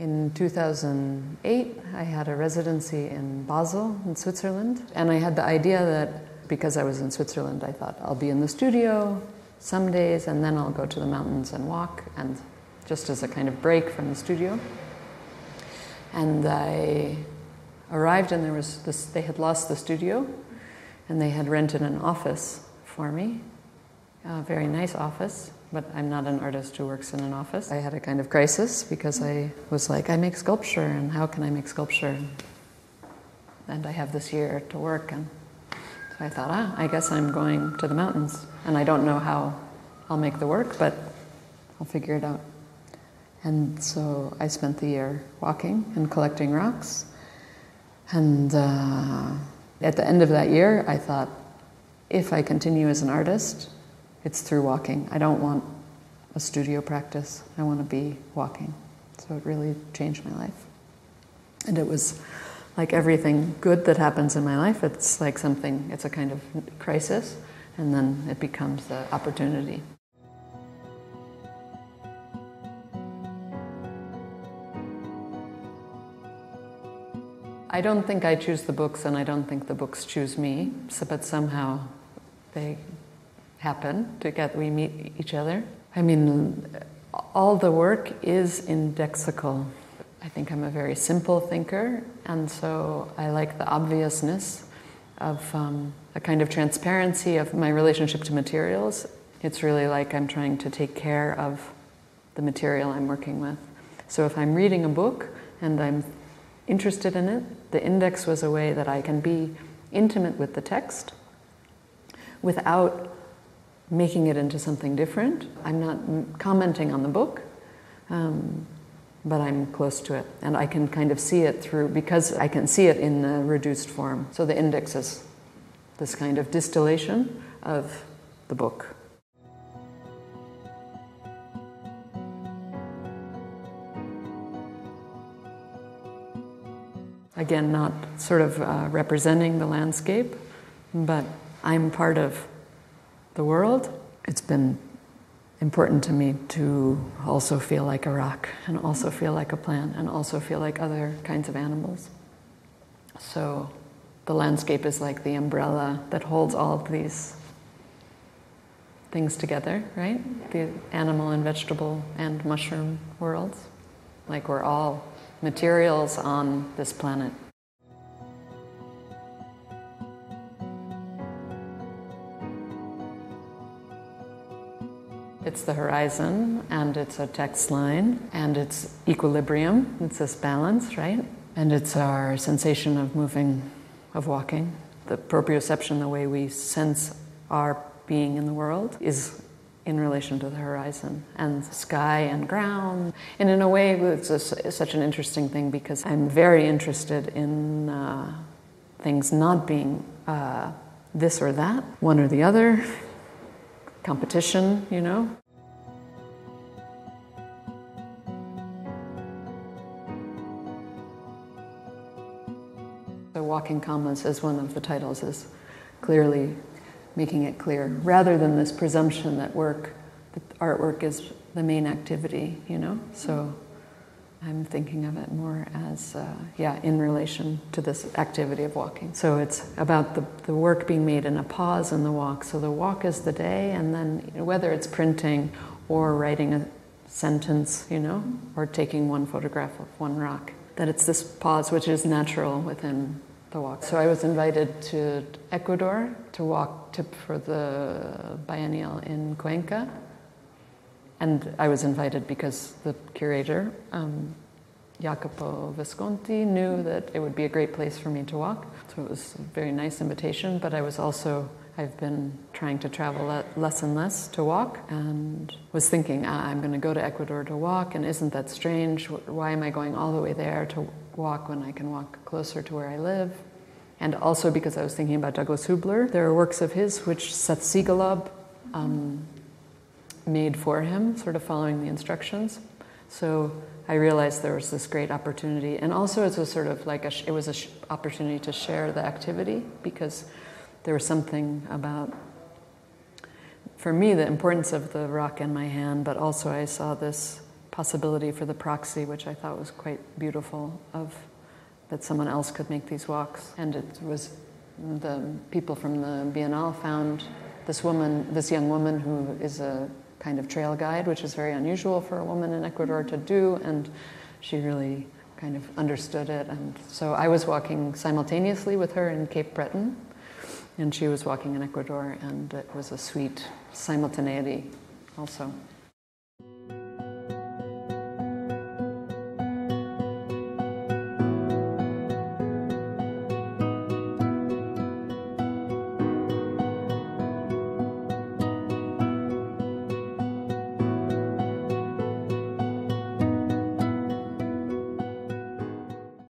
In 2008, I had a residency in Basel, in Switzerland, and I had the idea that because I was in Switzerland, I thought I'll be in the studio some days and then I'll go to the mountains and walk, and just as a kind of break from the studio. And I arrived, and there was this, they had lost the studio, and they had rented an office for me, a very nice office but I'm not an artist who works in an office. I had a kind of crisis because I was like, I make sculpture, and how can I make sculpture? And I have this year to work, and so I thought, ah, I guess I'm going to the mountains, and I don't know how I'll make the work, but I'll figure it out. And so I spent the year walking and collecting rocks. And uh, at the end of that year, I thought, if I continue as an artist, it's through walking. I don't want a studio practice. I want to be walking. So it really changed my life. And it was like everything good that happens in my life, it's like something, it's a kind of crisis, and then it becomes the opportunity. I don't think I choose the books, and I don't think the books choose me, so, but somehow they happen to get we meet each other. I mean, all the work is indexical. I think I'm a very simple thinker, and so I like the obviousness of um, a kind of transparency of my relationship to materials. It's really like I'm trying to take care of the material I'm working with. So if I'm reading a book and I'm interested in it, the index was a way that I can be intimate with the text without making it into something different. I'm not commenting on the book, um, but I'm close to it. And I can kind of see it through, because I can see it in the reduced form. So the index is this kind of distillation of the book. Again, not sort of uh, representing the landscape, but I'm part of the world. It's been important to me to also feel like a rock and also feel like a plant and also feel like other kinds of animals. So the landscape is like the umbrella that holds all of these things together, right? The animal and vegetable and mushroom worlds. Like we're all materials on this planet. It's the horizon, and it's a text line, and it's equilibrium, it's this balance, right? And it's our sensation of moving, of walking. The proprioception, the way we sense our being in the world, is in relation to the horizon and sky and ground. And in a way, it's, a, such an interesting thing because I'm very interested in uh, things not being uh, this or that, one or the other, competition, you know. The Walking Commas, as one of the titles, is clearly making it clear, rather than this presumption that work, that artwork is the main activity, you know? So I'm thinking of it more as, uh, yeah, in relation to this activity of walking. So it's about the, the work being made in a pause in the walk. So the walk is the day, and then whether it's printing or writing a sentence, you know, or taking one photograph of one rock, that it's this pause which is natural within the walk. So I was invited to Ecuador to walk to, for the biennial in Cuenca and I was invited because the curator, um, Jacopo Visconti, knew that it would be a great place for me to walk. So it was a very nice invitation, but I was also, I've been trying to travel less and less to walk and was thinking, ah, I'm going to go to Ecuador to walk, and isn't that strange? Why am I going all the way there to walk when I can walk closer to where I live? And also because I was thinking about Douglas Huebler, there are works of his which Seth um, made for him, sort of following the instructions. So I realized there was this great opportunity, and also it was sort of like a, it was an opportunity to share the activity because there was something about, for me, the importance of the rock in my hand, but also I saw this possibility for the proxy, which I thought was quite beautiful, of that someone else could make these walks. And it was the people from the Biennale found this woman, this young woman who is a kind of trail guide, which is very unusual for a woman in Ecuador to do, and she really kind of understood it. And so I was walking simultaneously with her in Cape Breton, and she was walking in Ecuador, and it was a sweet simultaneity also.